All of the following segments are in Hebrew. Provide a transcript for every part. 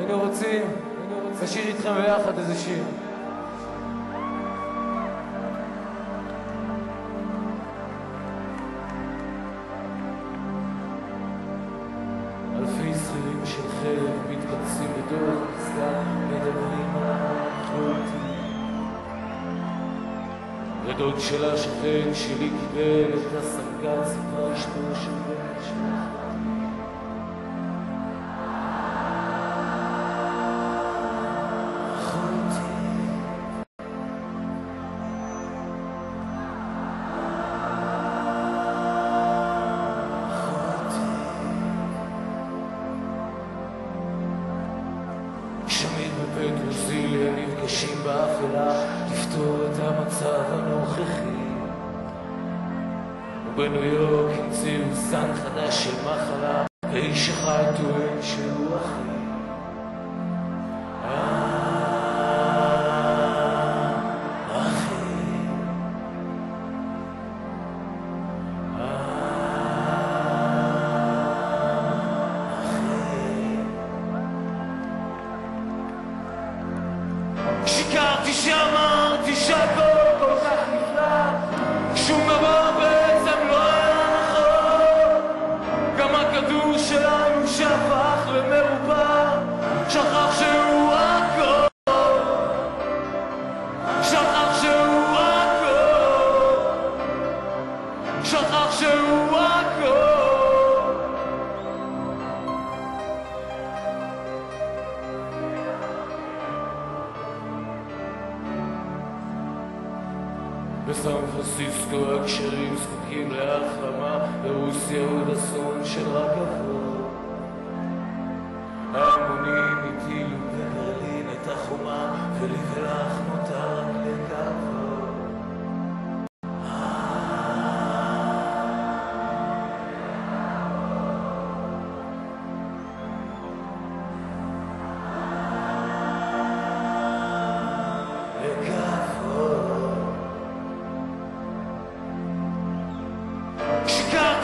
היינו רוצים לשיר איתכם ביחד איזה שיר. אלפי של חרב בתוך מדברים על האחרות. ודוד של השכן שלי קיבל את הסרגל, סיפרה אשתו של בן שלה. ופטרוזיליה נפגשים באפלה לפתור את המצב הנוכחי. ובניו יורק המציאו זן חדש של מחלה ואיש אחד טוען שהוא אחי שיקרתי שאמרתי שהכל כל כך נפלא שום דבר בעצם לא היה נכון. גם הכדור שלנו שהפך בסן פרנסיסקו הקשרים זקוקים להחלמה ברוסיה עוד אסון של רכבות ההמונים הטילו בברלין את החומה ולי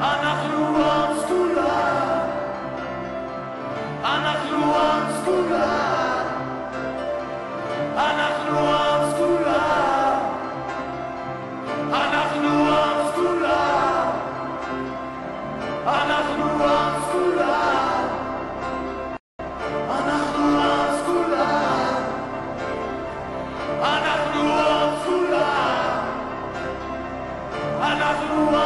אנחנו עם סגולה. אנחנו עם סגולה. אנחנו עם סגולה. אנחנו עם סגולה. אנחנו עם סגולה. אנחנו עם סגולה. אנחנו